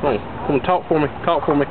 Hey, come on, talk for me. Talk for me.